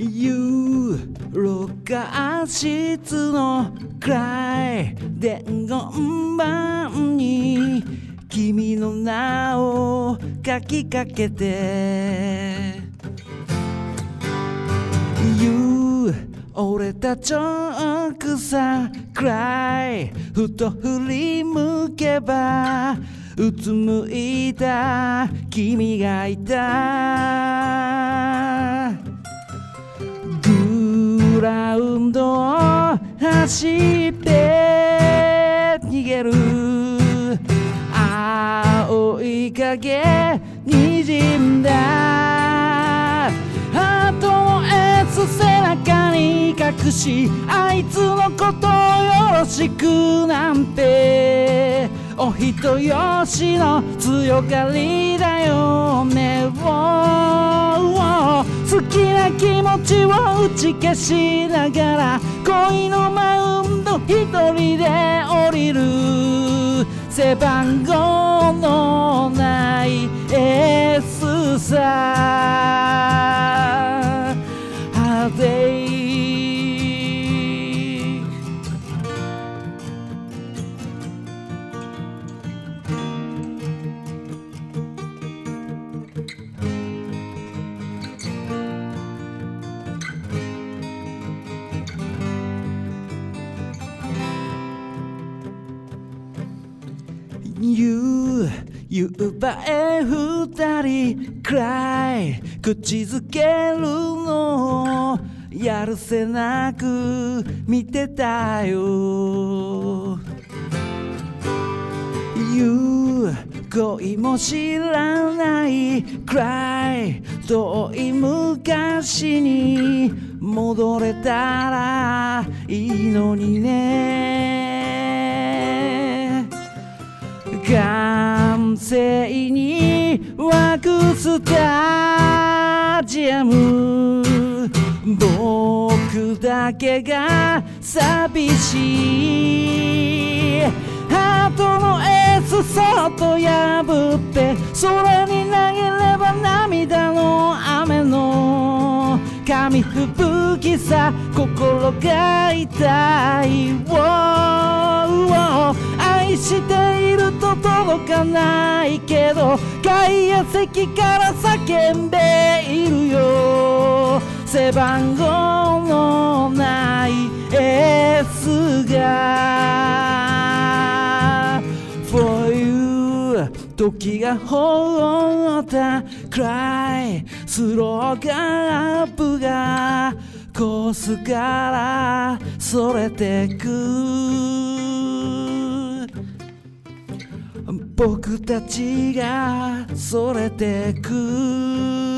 ユーガ室の暗い伝言板に君の名を書きかけて。You 俺たちを草暗いふと振り向けばうつむいた君がいた。グラウンドを走って逃げる青い影にじんだ。ハートのエス背中に隠しあいつのことをよろしくなんて。お人よしの強がりだよね好きな気持ちを打ち消しながら恋のマウンド一人で降りる。背番号のないエースさ。言う言うばえ二人くらい口づけるのをやるせなく見てたよ言う恋も知らないくらい遠い昔に戻れたらいいのにね完成に湧くスタジアム。僕だけが寂しい。ハートのエースそっと破って空に投げれば涙の雨の。紙吹雪さ心が痛い。愛している。と届かないけど外野席から叫んでいるよ。背番号のないエースが For you 時が放った暗いスローガンアップがコースからそれてく。僕たちがそれてく